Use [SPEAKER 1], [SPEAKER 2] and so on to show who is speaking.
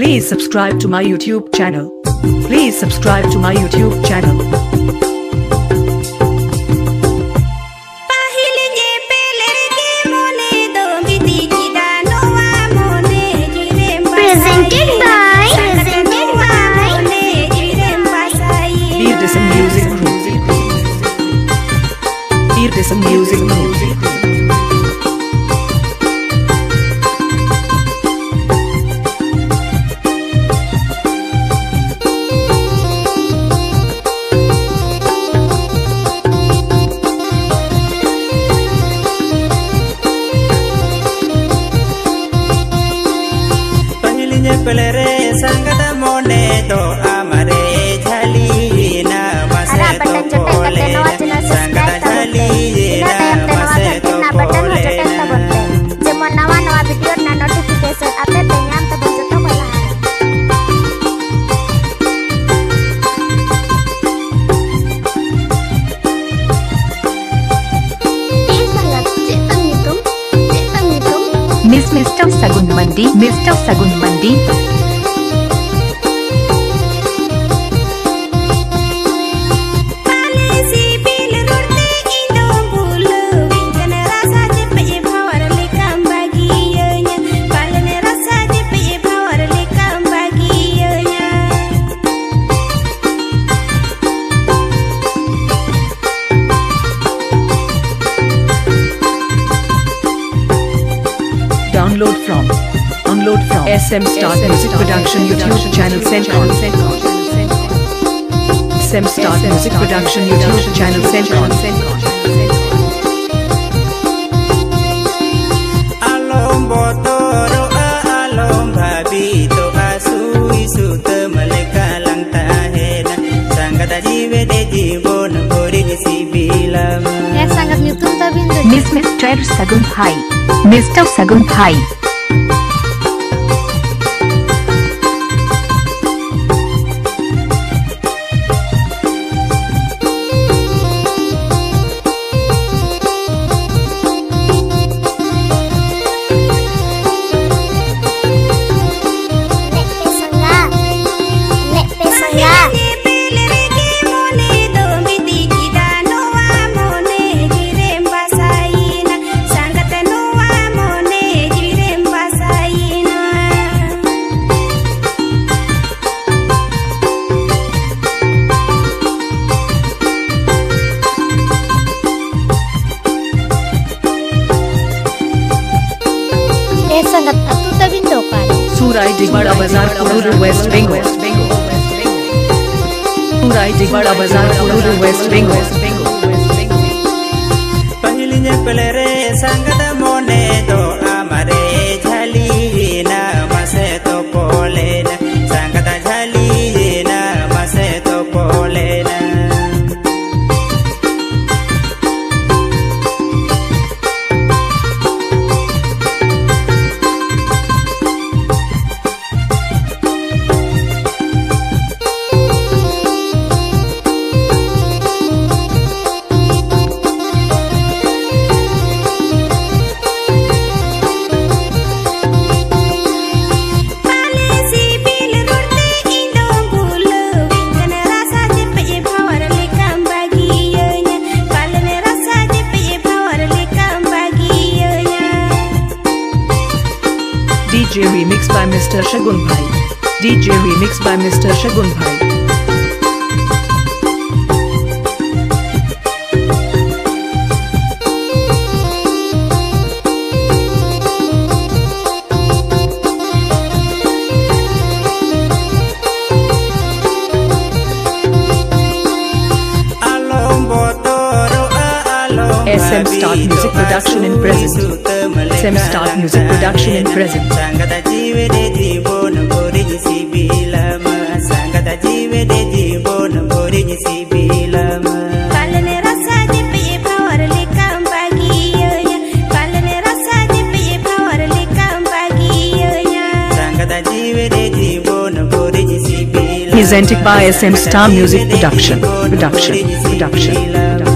[SPEAKER 1] Please subscribe to my YouTube channel. Please subscribe to my YouTube channel.
[SPEAKER 2] Pahili je pele ge
[SPEAKER 3] पेलेरे संगत मोने तो
[SPEAKER 2] mister Sagun మంది Mister Sagun మంది
[SPEAKER 1] Download from Download from SM Star Music Production YouTube channel Sencon. SM Star Music Production YouTube channel Sencon.
[SPEAKER 3] alom botoro
[SPEAKER 4] miss mister Sagun
[SPEAKER 5] भाई। Mister Sagun
[SPEAKER 1] भाई। मैं संगत अतु तविंदो पाल सूराई डिगबड़ा बाज़ार कुरुरु वेस्ट बंगाल।
[SPEAKER 3] सूराई डिगबड़ा बाज़ार कुरुरु वेस्ट बंगाल। पहली ने संगत
[SPEAKER 2] मोने दो।
[SPEAKER 1] DJ remix by Mr. Shagun Bhai. DJ remix by Mr. Shagun Bhai.
[SPEAKER 3] Alom
[SPEAKER 1] SM Star Music Production in present. SM Star Music Production in present.
[SPEAKER 3] sangat jiwe de jibon bori sibilam sangat jiwe de jibon bori sibilam
[SPEAKER 2] Pale ne rasa jepe je power lekam bagi ianya Pale ne rasa jepe je power lekam bagi ianya
[SPEAKER 3] sangat jiwe de jibon bori sibilam
[SPEAKER 1] Presented by SM Star Music Production. Production. Production.